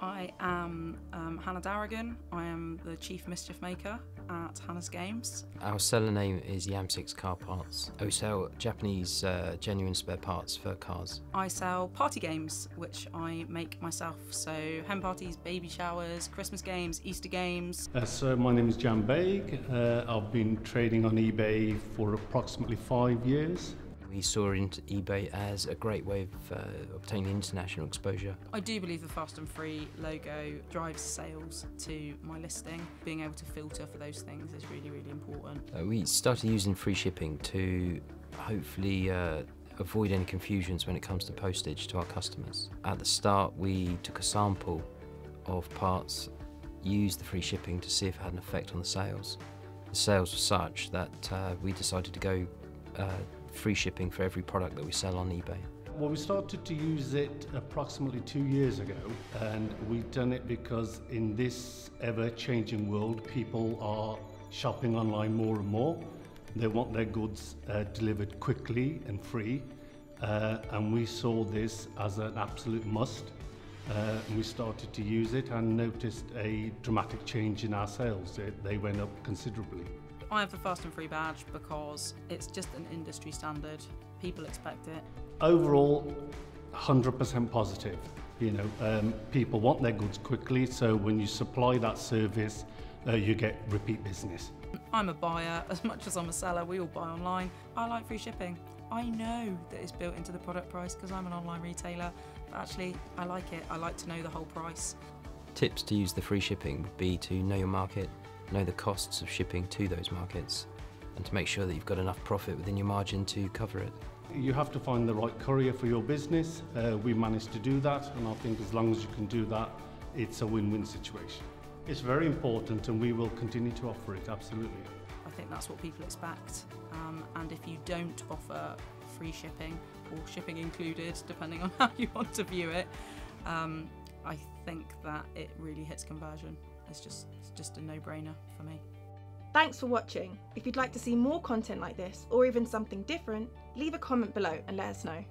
I am um, Hannah Daragon. I am the Chief Mischief Maker at Hannah's Games. Our seller name is Yam6 Car Parts. We sell Japanese uh, genuine spare parts for cars. I sell party games, which I make myself. So hen parties, baby showers, Christmas games, Easter games. Uh, so my name is Jam Baig. Uh, I've been trading on eBay for approximately five years. We saw into eBay as a great way of uh, obtaining international exposure. I do believe the Fast and Free logo drives sales to my listing. Being able to filter for those things is really, really important. Uh, we started using free shipping to hopefully uh, avoid any confusions when it comes to postage to our customers. At the start, we took a sample of parts, used the free shipping to see if it had an effect on the sales. The sales were such that uh, we decided to go uh, free shipping for every product that we sell on eBay. Well, we started to use it approximately two years ago, and we've done it because in this ever changing world, people are shopping online more and more. They want their goods uh, delivered quickly and free, uh, and we saw this as an absolute must. Uh, and we started to use it and noticed a dramatic change in our sales. It, they went up considerably. I have the Fast and Free badge because it's just an industry standard. People expect it. Overall, 100% positive. You know, um, people want their goods quickly, so when you supply that service, uh, you get repeat business. I'm a buyer as much as I'm a seller. We all buy online. I like free shipping. I know that it's built into the product price because I'm an online retailer, but actually, I like it. I like to know the whole price. Tips to use the free shipping would be to know your market, know the costs of shipping to those markets, and to make sure that you've got enough profit within your margin to cover it. You have to find the right courier for your business. Uh, we managed to do that, and I think as long as you can do that, it's a win-win situation. It's very important, and we will continue to offer it, absolutely. I think that's what people expect. Um, and if you don't offer free shipping or shipping included, depending on how you want to view it, um, I think that it really hits conversion. It's just, it's just a no-brainer for me. Thanks for watching. If you'd like to see more content like this, or even something different, leave a comment below and let us know.